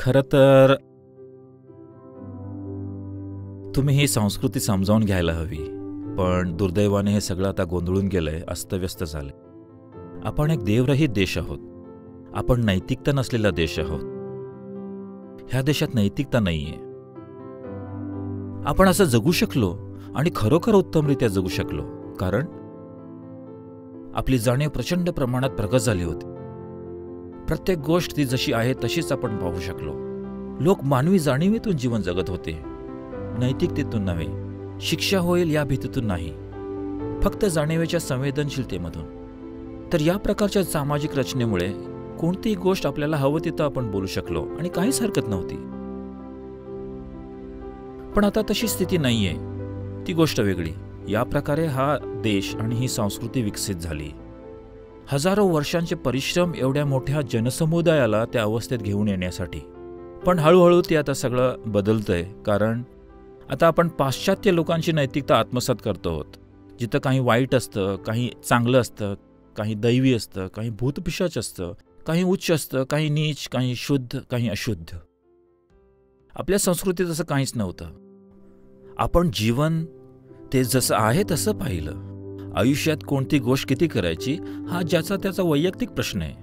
खरं तर तुम्ही ही संस्कृती समजावून घ्यायला हवी. पण दुर्दैवाने हे सगळं आता गोंधळून गेलंय अस्तव्यस्त झालंय. आपण एक देवरहित देश आहोत. आपण नैतिकता नसलेला देश आहोत. ह्या देशात नैतिकता नाहीये. आपण असं जगू शकलो आणि खरोखर उत्तमरित्या जगू शकलो कारण आपली जाणीव प्रचंड प्रमाणात प्रगत झाली होती. प्रत्येक गोष्ट ती जशी आहे तशीच आपण पाहू शकलो. लोक मानवी जाणीवेतून जीवन जगत होते. नैतिकतेतून नव्हे शिक्षा होईल या भीतीतून नाही. फक्त जाणीवेच्या संवेदनशीलतेमधून. तर या प्रकारच्या सामाजिक रचनेमुळे कोणतीही गोष्ट आपल्याला हवं तिथं आपण बोलू शकलो आणि काहीच हरकत नव्हती. पण आता तशी स्थिती नाहीये. ती गोष्ट वेगळी. या प्रकारे हा देश आणि ही संस्कृती विकसित झाली. हजारो वर्षांचे परिश्रम एवढ्या मोठ्या जनसमुदायाला त्या अवस्थेत घेऊन येण्यासाठी. पण हळूहळू ते आता सगळं बदलतंय कारण आता आपण पाश्चात्य लोकांची नैतिकता आत्मसात करतो आहोत. जिथं काही वाईट असतं काही चांगलं असतं काही दैवी असतं काही भूतपिशाच असतं काही उच्च असतं काही नीच काही शुद्ध काही अशुद्ध. आपल्या संस्कृतीत असं काहीच नव्हतं. आपण जीवन ते जसं आहे तसं पाहिलं. आयुष्यात कोणती गोष्ट किती करायची हा ज्याचा त्याचा वैयक्तिक प्रश्न आहे.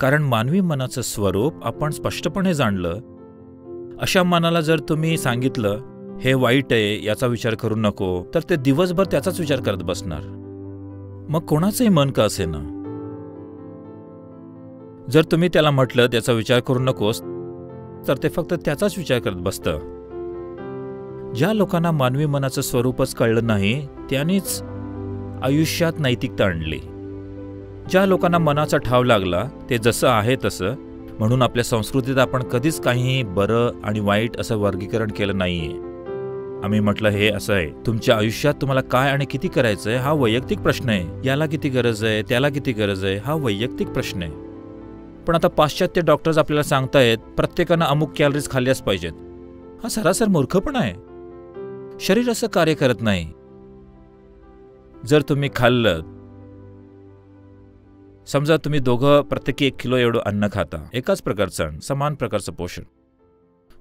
कारण मानवी मनाचं स्वरूप आपण स्पष्टपणे जाणलं. अशा मनाला जर तुम्ही सांगितलं हे वाईट आहे याचा विचार करू नको तर ते दिवसभर त्याचाच विचार करत बसणार. मग कोणाचंही मन का असे ना जर तुम्ही त्याला म्हटलं त्याचा विचार करू नकोस तर ते फक्त त्याचाच विचार करत बसतं. ज्या लोकांना मानवी मनाचं स्वरूपच कळलं नाही त्यांनीच आयुष्यात नैतिकता आणली. ज्या लोकांना मनाचा ठाव लागला ते जसं आहे तसं म्हणून आपल्या संस्कृतीत आपण कधीच काही बरं आणि वाईट असं वर्गीकरण केलं नाहीये. आम्ही म्हटलं हे असं आहे तुमच्या आयुष्यात तुम्हाला काय आणि किती करायचं आहे हा वैयक्तिक प्रश्न आहे. याला किती गरज आहे त्याला किती गरज आहे हा वैयक्तिक प्रश्न आहे. पण आता पाश्चात्य डॉक्टर्स आपल्याला सांगतायत प्रत्येकानं अमुक कॅलरीज खाल्ल्याच पाहिजेत. हा सरासर मूर्खपणा आहे. शरीर असं कार्य करत नाही. जर तुम्ही खाल्लं समजा तुम्ही दोघं प्रत्येकी एक किलो एवढं अन्न खाता एकाच प्रकारचं अन्न समान प्रकारचं पोषण.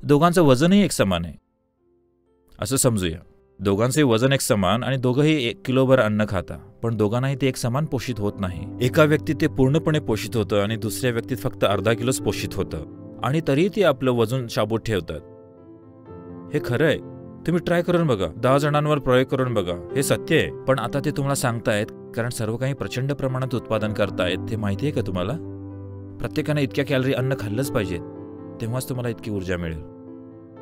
दोघांचं वजनही एक समान आहे. असं समजूया. दोघांचंही वजन एक समान आणि दोघंही एक किलोभर अन्न खाता पण दोघांनाही ते एक समान पोषित होत नाही. एका व्यक्तीत ते पूर्णपणे पोषित होतं आणि दुसऱ्या व्यक्तीत फक्त अर्धा किलोच पोषित होतं. आणि तरीही ते आपलं वजन शाबूत ठेवतात. हे खरं आहे. तुम्ही ट्राय करून बघा. दहा जणांवर प्रयोग करून बघा. हे सत्य आहे. पण आता ते तुम्हाला सांगतायत कारण सर्व काही प्रचंड प्रमाणात उत्पादन करतायत. ते माहिती आहे का तुम्हाला? प्रत्येकाने इतक्या कॅलरी अन्न खाल्लंच पाहिजे. तेव्हाच तुम्हाला इतकी ऊर्जा मिळेल.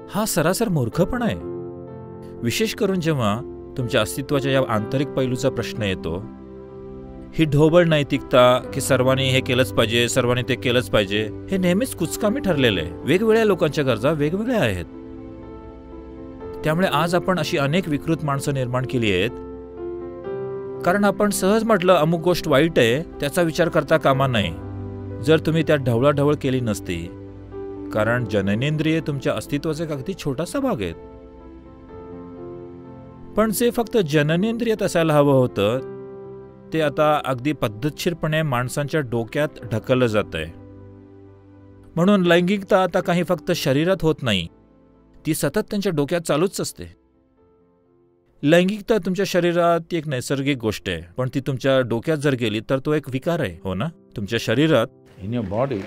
हा सरासर मूर्खपणा आहे. विशेष करून जेव्हा तुमच्या अस्तित्वाच्या या आंतरिक पैलूचा प्रश्न येतो ही ढोबळ नैतिकता की सर्वांनी हे केलंच पाहिजे सर्वांनी ते केलंच पाहिजे हे नेहमीच कुचकामी ठरलेलं आहे. वेगवेगळ्या लोकांच्या गरजा वेगवेगळ्या आहेत. त्यामुळे आज आपण अशी अनेक विकृत माणसं निर्माण केली आहेत. कारण आपण सहज म्हटलं अमुक गोष्ट वाईट आहे त्याचा विचार करता कामा नाही. जर तुम्ही त्यात ढवळाढवळ केली नसती. कारण जननेंद्रिय तुमच्या अस्तित्वाचा एक अगदी छोटासा भाग आहेत. पण जे फक्त जननेंद्रियत असायला हवं होतं ते आता अगदी पद्धतशीरपणे माणसांच्या डोक्यात ढकललं जात आहे म्हणून लैंगिकता आता काही फक्त शरीरात होत नाही ती सतत त्यांच्या डोक्यात चालूच असते. लैंगिकता तुमच्या शरीरात ती एक नैसर्गिक गोष्ट आहे पण ती तुमच्या डोक्यात जर गेली तर तो एक विकार आहे हो ना? तुमच्या शरीरात in your body,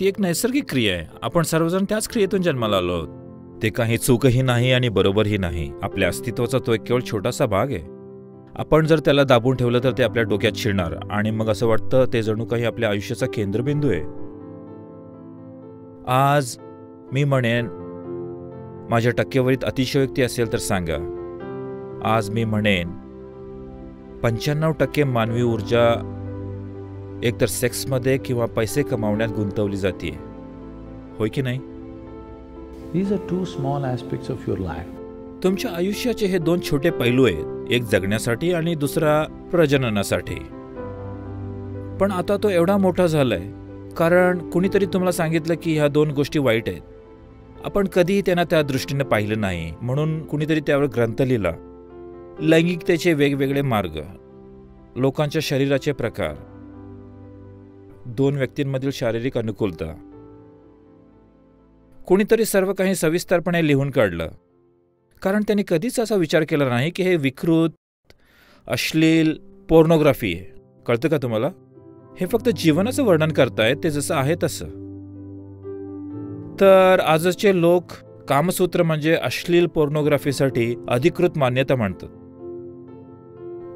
ती एक नैसर्गिक क्रिया आहे. आपण सर्वजण त्याच क्रियेतून जन्माला आलो आहोत. ते काही चूकही नाही आणि बरोबरही नाही. आपल्या अस्तित्वाचा तो एक केवळ छोटासा भाग आहे. आपण जर त्याला दाबून ठेवलं तर ते आपल्या डोक्यात शिरणार आणि मग असं वाटतं ते जणू काही आपल्या आयुष्याचा केंद्रबिंदू आहे. आज मी म्हणेन माझ्या टक्केवारीत अतिशयोक्ती असेल तर सांगा. आज मी म्हणेन पंच्याण्णव टक्के मानवी ऊर्जा एकतर सेक्समध्ये किंवा पैसे कमावण्यात गुंतवली जाते होय की नाही? These are two small aspects of your life. तुमच्या आयुष्याचे हे दोन छोटे पैलू आहेत एक जगण्यासाठी आणि दुसरा प्रजननासाठी. पण आता तो एवढा मोठा झालाय कारण कुणीतरी तुम्हाला सांगितलं की ह्या दोन गोष्टी वाईट आहेत. आपण कधीही त्यांना त्या दृष्टीने पाहिलं नाही म्हणून कुणीतरी त्यावर ग्रंथ लिहिला. लैंगिकतेचे वेगवेगळे मार्ग लोकांच्या शरीराचे प्रकार दोन व्यक्तींमधील शारीरिक अनुकूलता. कुणीतरी सर्व काही सविस्तरपणे लिहून काढलं. कारण त्यांनी कधीच असा विचार केला नाही की हे विकृत अश्लील पोर्नोग्राफी आहे. कळतं का तुम्हाला? हे फक्त जीवनाचं वर्णन करतायत ते जसं आहे तसं. तर आजचे लोक कामसूत्र म्हणजे अश्लील पोर्नोग्राफीसाठी अधिकृत मान्यता मांडतात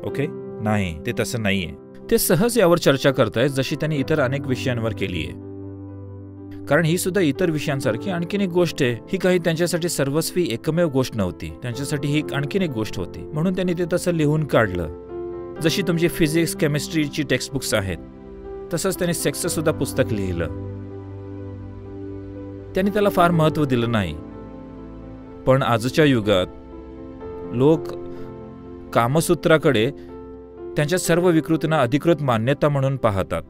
ओके? नाही ते तसं नाहीये. ते सहज यावर चर्चा करतायत जशी त्यांनी इतर अनेक विषयांवर केली आहे कारण ही सुद्धा इतर विषयांसारखी आणखीन एक गोष्ट आहे. ही काही त्यांच्यासाठी सर्वस्वी एकमेव गोष्ट नव्हती. त्यांच्यासाठी ही आणखीन एक गोष्ट होती. म्हणून त्यांनी ते तसं लिहून काढलं. जशी तुमची फिजिक्स केमिस्ट्रीची टेक्स्टबुक्स आहेत तसंच त्यांनी सेक्सचं सुद्धा पुस्तक लिहिलं. त्यांनी त्याला फार महत्त्व दिलं नाही. पण आजच्या युगात लोक कामसूत्राकडे त्यांच्या सर्व विकृतींना अधिकृत मान्यता म्हणून पाहतात.